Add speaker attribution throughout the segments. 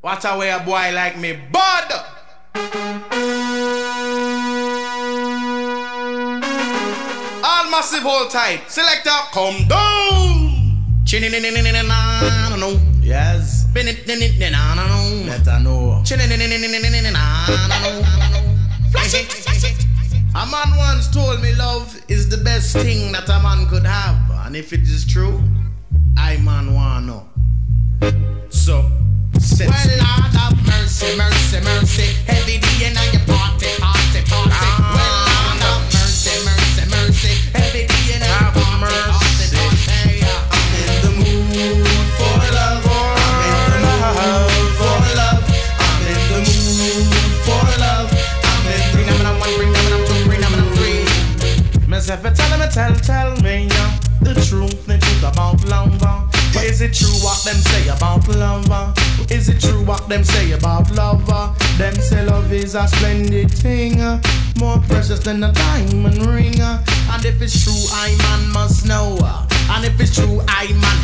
Speaker 1: What a way a boy like me, bud. All massive hold tight. Selector, come down. Yes. Let her know. A man once told me love is the best thing that a man could. And if it is true, I man wanna know. So, set
Speaker 2: Well, Lord have mercy, mercy, mercy. Heavy D and your party, party, party.
Speaker 1: Ah.
Speaker 2: Well, Lord have mercy, mercy, mercy. Heavy D and your party, party,
Speaker 1: mercy.
Speaker 2: party.
Speaker 1: I'm in the mood for love. I'm in the mood for love. I'm in the mood for love. I'm in the
Speaker 2: Bring them one, bring on two, bring on three.
Speaker 1: Myself, tell me, tell, tell me yeah, the truth, the truth about love. uh. Is it true what them say about love? Is it true what them say about love? Them say love is a splendid thing, uh, more precious than a diamond ring. uh. And if it's true, I man must know. uh. And if it's true, I man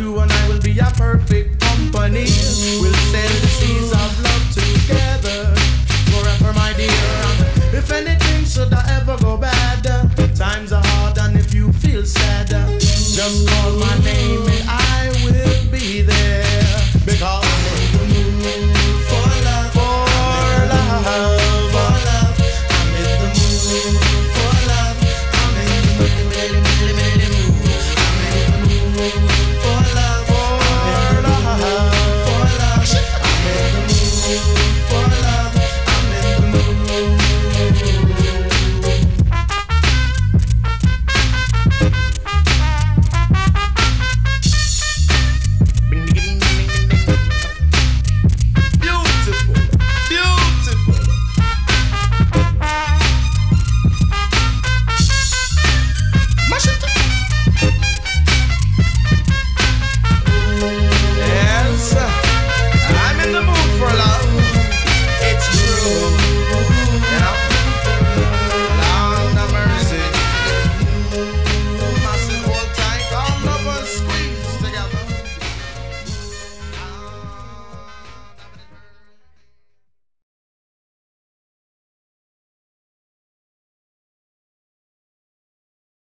Speaker 1: you and I will be a perfect company. We'll send the seas of love together forever, my dear. If anything should I ever go bad, times are hard, and if you feel sad, just